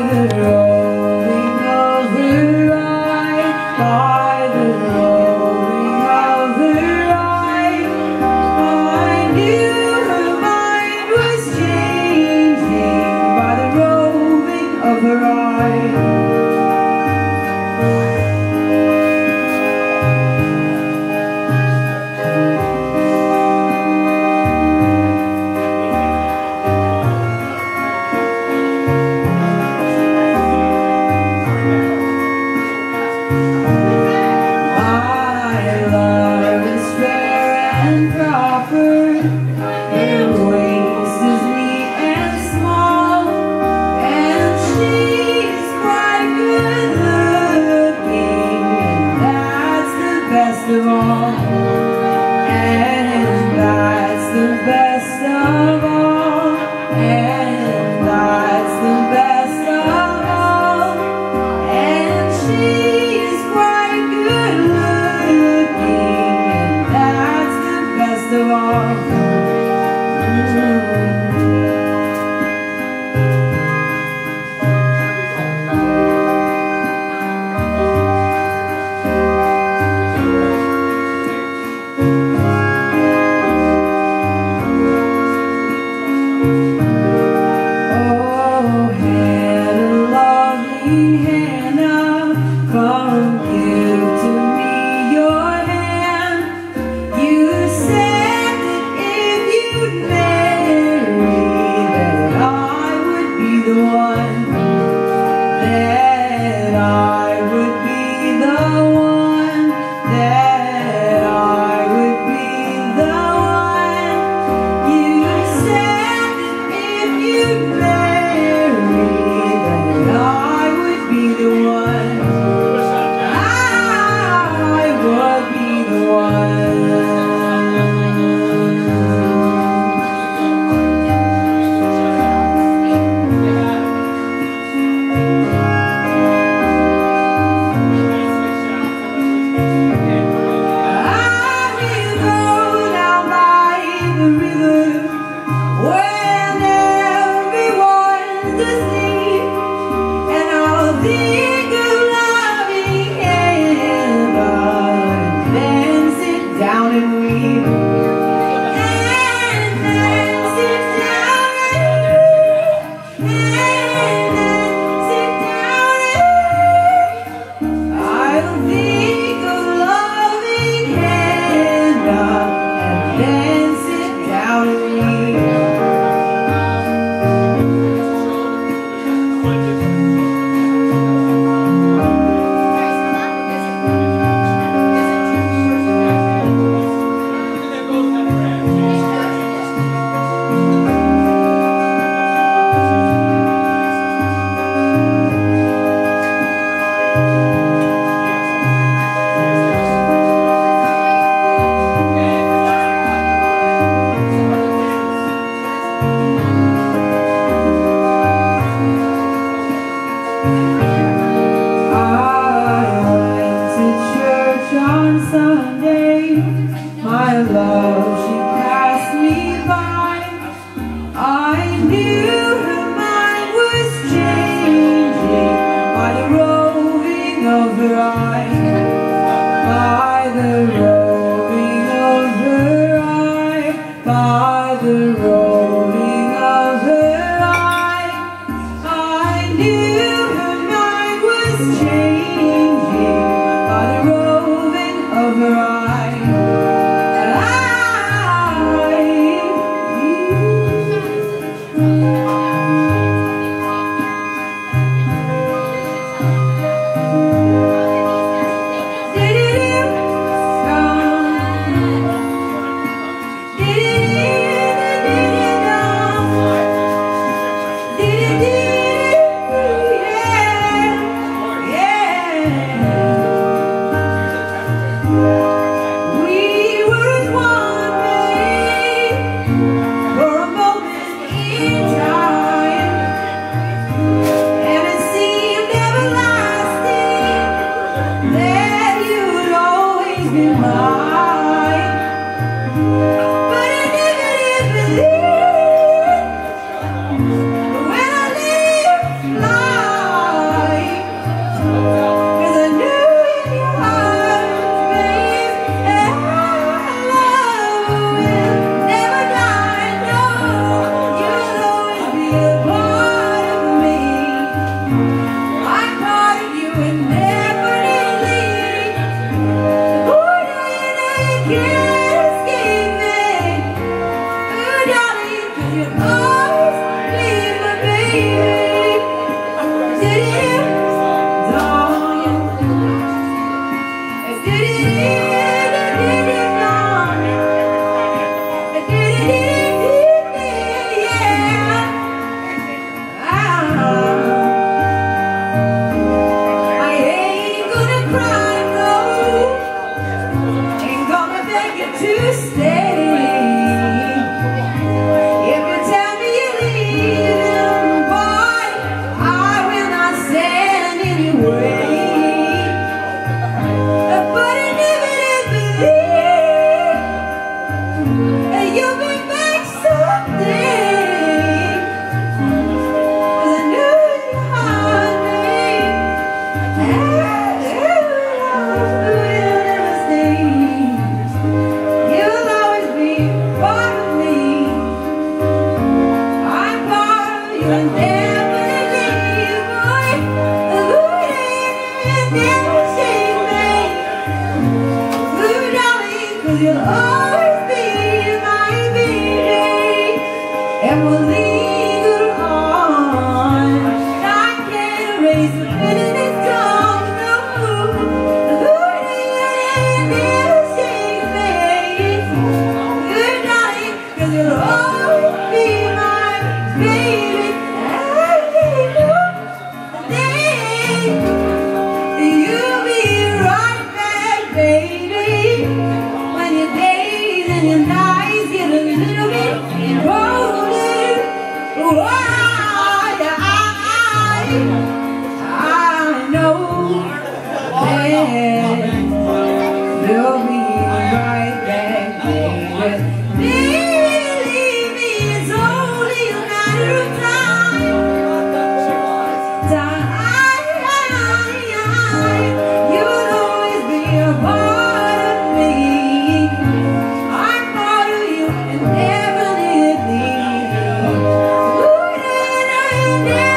either and proper. And small, and she's quite good looking, that's the best of all. And that's the best of all. And far you. to stay. and eyes a little bit I, I know that. yeah.